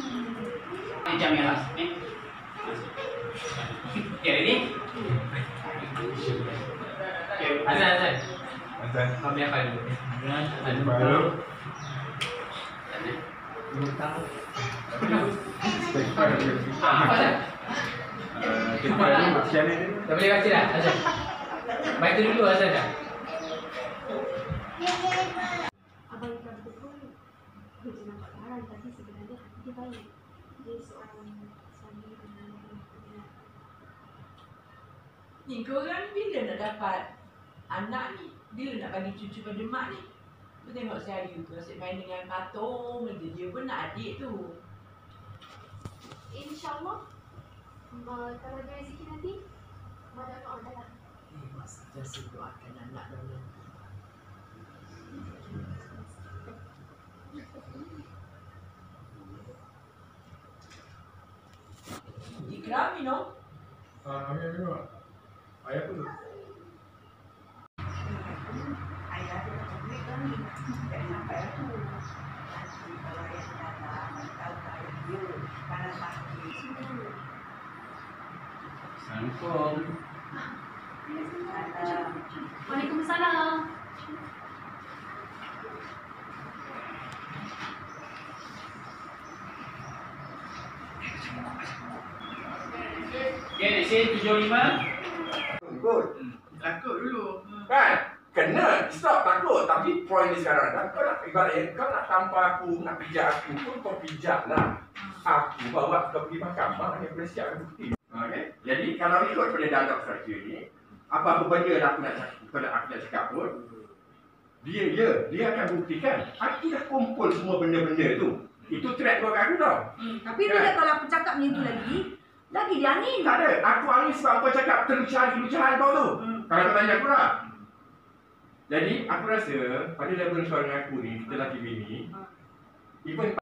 Ini jam yang last. Eh. Okay, ready? Okay, Azan, Azan. Azan. Biar apa dulu? Azan. Baru. Ah, apa? Eh, macam ni. Dah boleh baca dah, Azan? Baca dulu Azan dah. Abang Ikan tu pun Dia nampak garang Tapi sebenarnya hati dia baik Dia seorang Suami dengan Ni korang ni bila nak dapat anak ni? Bila nak bagi cucu pada mak ni? Kau tengok saya tu asyik main dengan patung je. Dia pun nak adik tu. InsyaAllah uh, Kalau ada rezeki nanti Mak dah doa dah lah Eh, mak sentiasa doakan anak dan sampai aku. Nanti kalau ayah datang, tahu tak dia panas sakit. Assalamualaikum. Ada Waalaikumsalam Okay, di sini tujuh lima. Good. Takut dulu. Kan? Kena. Stop takut. Tapi point ni sekarang dah. Kau nak ibarat kau nak tampar aku, nak pijak aku pun kau pijak lah. Aku bawa kau pergi mahkamah yang boleh siapkan bukti. Okay? Jadi kalau ikut pada dialog structure ni, apa-apa benda yang aku nak cakap, pada aku nak cakap pun, dia dia dia akan buktikan. Aku dah kumpul semua benda-benda tu. Itu track buat aku tau. Tapi bila kalau aku cakap macam tu lagi, lagi dia angin. Tak ada. Aku angin sebab kau cakap kelucahan-kelucahan kau tu. Hmm. Kalau kau tanya aku lah. Jadi aku rasa pada level suara aku ni, kita lelaki bini, even